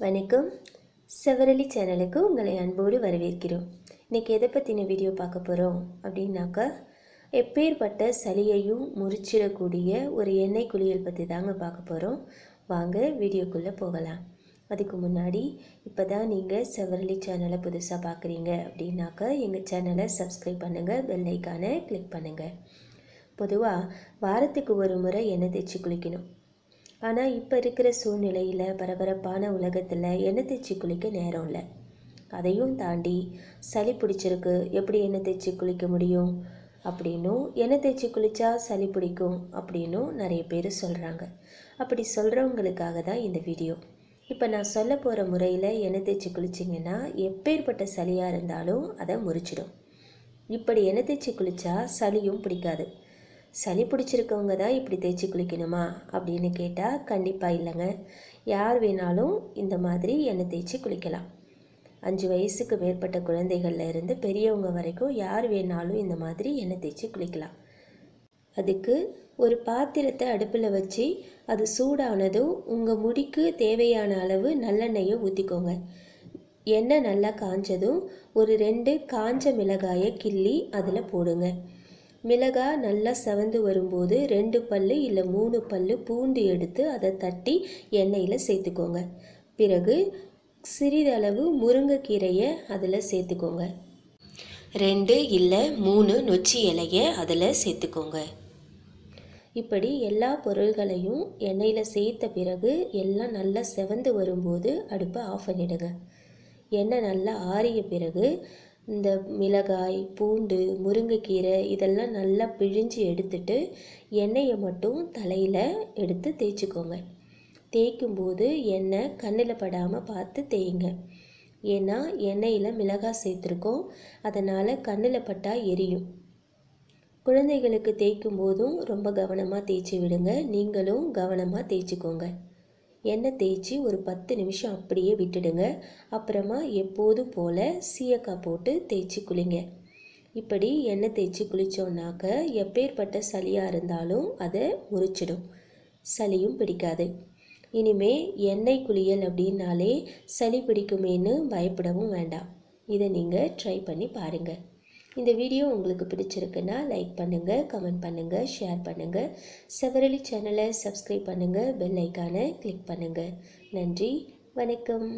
வணக்கம். செவரளி சேனலுக்கு உங்களை அன்போடு வரவேற்கிறோம். இன்றைக்கி எதை பற்றின வீடியோ பார்க்க போகிறோம் அப்படின்னாக்கா எப்பேற்பட்ட சளியையும் முறிச்சிடக்கூடிய ஒரு எண்ணெய் குளியல் பற்றி தாங்க பார்க்க போகிறோம் வாங்க வீடியோக்குள்ளே போகலாம். அதுக்கு முன்னாடி இப்போ தான் நீங்கள் செவரளி சேனலை புதுசாக பார்க்குறீங்க அப்படின்னாக்கா எங்கள் சேனலை சப்ஸ்கிரைப் பண்ணுங்கள் பெல்லைக்கான கிளிக் பண்ணுங்கள் பொதுவாக வாரத்துக்கு ஒரு முறை எண்ணெய் தேய்ச்சி குளிக்கணும். ஆனால் இப்போ இருக்கிற சூழ்நிலையில் பரபரப்பான உலகத்தில் எண்ணெய் தேய்ச்சி குளிக்க நேரம் இல்லை. அதையும் தாண்டி சளி பிடிச்சிருக்கு எப்படி எண்ணெய் தேய்ச்சி குளிக்க முடியும்? அப்படின்னும் எண்ணெய் தேய்ச்சி குளித்தா சளி பிடிக்கும் அப்படின்னும் நிறைய பேர் சொல்கிறாங்க அப்படி சொல்கிறவங்களுக்காக தான் இந்த வீடியோ. இப்போ நான் சொல்ல போகிற முறையில் எண்ணெய் தேய்ச்சி குளிச்சிங்கன்னா எப்பேற்பட்ட சளியாக இருந்தாலும் அதை முறிச்சிடும். இப்படி எண்ணெய் தேய்ச்சி குளித்தா சளியும் பிடிக்காது. சளி பிடிச்சிருக்கவங்க தான் இப்படி தேய்ச்சி குளிக்கணுமா அப்படின்னு கேட்டால் கண்டிப்பாக இல்லைங்க. யார் வேணாலும் இந்த மாதிரி எண்ணெய் தேய்ச்சி குளிக்கலாம். அஞ்சு வயசுக்கு மேற்பட்ட குழந்தைகள்ல இருந்து பெரியவங்க வரைக்கும் யார் வேணாலும் இந்த மாதிரி எண்ணெய் தேய்ச்சி குளிக்கலாம். அதுக்கு ஒரு பாத்திரத்தை அடுப்பில் வச்சு அது சூடானதும் உங்கள் முடிக்கு தேவையான அளவு நல்லெண்ணெயை ஊற்றிக்கோங்க எண்ணெய் நல்லா காஞ்சதும் ஒரு ரெண்டு காஞ்ச மிளகாயை கிள்ளி அதில் போடுங்க. மிளகாய் நல்லா செவந்து வரும்போது ரெண்டு பல் இல்லை மூணு பல் பூண்டு எடுத்து அதை தட்டி எண்ணெயில் சேர்த்துக்கோங்க. பிறகு சிறிதளவு முருங்கைக்கீரையை அதில் சேர்த்துக்கோங்க. ரெண்டு இல்லை மூணு நொச்சி இலையை அதில் சேர்த்துக்கோங்க. இப்படி எல்லா பொருள்களையும் எண்ணெயில் சேர்த்த பிறகு எல்லாம் நல்லா செவந்து வரும்போது அடுப்பை ஆஃப் பண்ணிடுங்க. எண்ணெய் நல்லா ஆறிய பிறகு இந்த மிளகாய் பூண்டு முருங்கைக்கீரை இதெல்லாம் நல்லா பிழிஞ்சு எடுத்துட்டு எண்ணெயை மட்டும் தலையில் எடுத்து தேய்ச்சிக்கோங்க. தேய்க்கும்போது எண்ணெய் கண்ணில் படாமல் பார்த்து தேய்ங்க. ஏன்னா எண்ணெயில் மிளகாய் சேர்த்துருக்கோம். அதனால் கண்ணில் பட்டால் எரியும். குழந்தைகளுக்கு தேய்க்கும் போதும் ரொம்ப கவனமாக தேய்ச்சி விடுங்க. நீங்களும் கவனமாக தேய்ச்சிக்கோங்க. எண்ணெய் தேய்ச்சி ஒரு பத்து நிமிஷம் அப்படியே விட்டுடுங்க. அப்புறமா எப்போதும் போல் சீயக்காய் போட்டு தேய்ச்சி குளிங்க. இப்படி எண்ணெய் தேய்ச்சி குளித்தோன்னாக்க எப்பேற்பட்ட சளியாக இருந்தாலும் அதை முறிச்சிடும். சளியும் பிடிக்காது. இனிமே எண்ணெய் குளியல் அப்படின்னாலே சளி பிடிக்குமேன்னு பயப்படவும் வேண்டாம். இதை நீங்கள் ட்ரை பண்ணி பாருங்கள் இந்த வீடியோ உங்களுக்கு பிடிச்சிருக்குன்னா லைக் பண்ணுங்கள் கமெண்ட் பண்ணுங்கள் ஷேர் பண்ணுங்கள் செவரலி சேனலை சப்ஸ்கிரைப் பண்ணுங்கள் பெல் ஐக்கானை கிளிக் பண்ணுங்கள் நன்றி வணக்கம்.